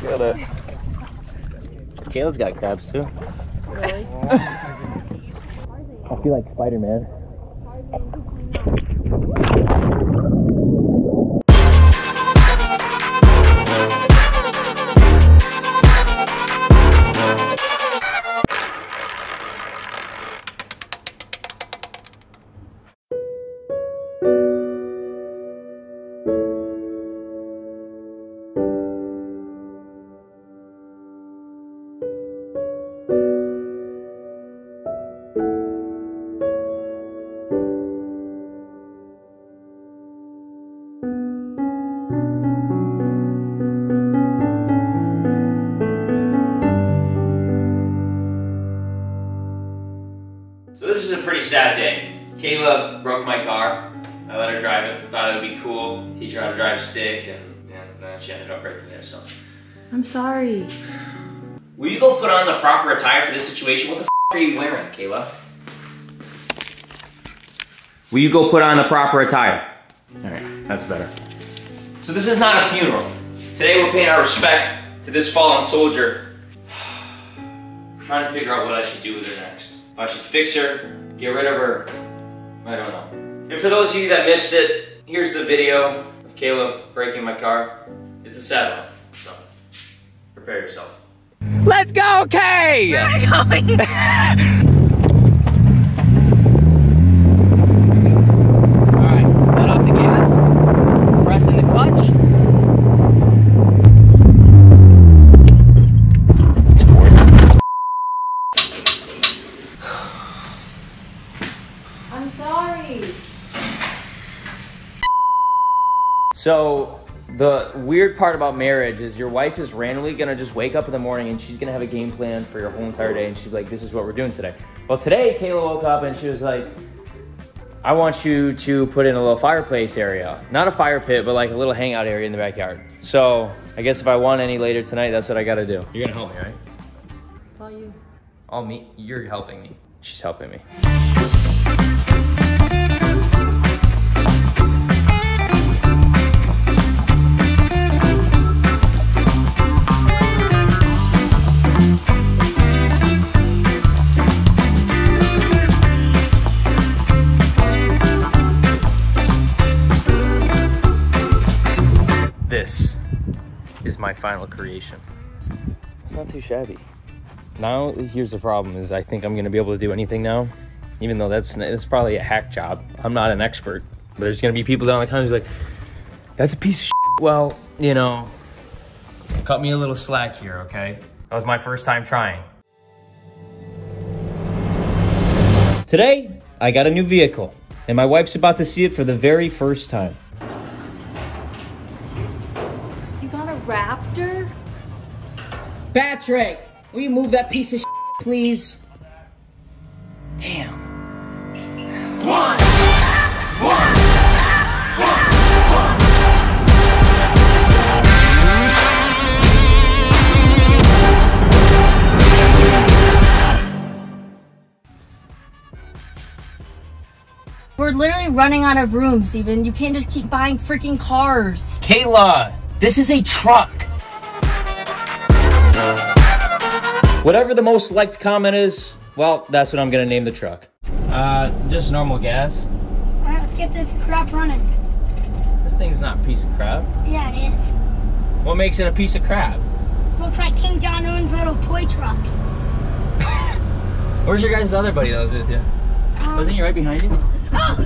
Got it. Kayla's got crabs too. Really? I feel like Spider-Man. Pretty sad day. Kayla broke my car. I let her drive it. Thought it would be cool. Teach her how to drive a stick, and, and then she ended up breaking it. So, I'm sorry. will you go put on the proper attire for this situation? What the f- are you wearing, Kayla? Will you go put on the proper attire? All right, that's better. So this is not a funeral. Today we're paying our respect to this fallen soldier. trying to figure out what I should do with her next. If I should fix her, get rid of her, I don't know. And for those of you that missed it, here's the video of Kayla breaking my car. It's a sad one, so prepare yourself. Let's go, Kay! Alright, let off the gas, press in the clutch. It's fourth. I'm sorry. So the weird part about marriage is your wife is randomly gonna just wake up in the morning and she's gonna have a game plan for your whole entire day and she's like, this is what we're doing today. Well, today Kayla woke up and she was like, I want you to put in a little fireplace area. Not a fire pit, but like a little hangout area in the backyard. So I guess if I want any later tonight, that's what I gotta do. You're gonna help me, right? It's all you. All me? You're helping me. She's helping me. This is my final creation. It's not too shabby. Now, here's the problem: is I think I'm gonna be able to do anything now, even though that's it's probably a hack job. I'm not an expert. But there's gonna be people down in the comments like, "That's a piece of shit." Well, you know, cut me a little slack here, okay? That was my first time trying. Today, I got a new vehicle, and my wife's about to see it for the very first time. You got a raptor? Patrick, will you move that piece of shit, please? Damn. We're literally running out of room, Steven. You can't just keep buying freaking cars. Kayla, this is a truck. Whatever the most liked comment is, well, that's what I'm gonna name the truck. Uh, just normal gas. Alright, let's get this crap running. This thing's not a piece of crap. Yeah, it is. What makes it a piece of crap? Looks like King John Owen's little toy truck. Where's your guys' other buddy that was with you? Um, Wasn't he right behind you? Oh,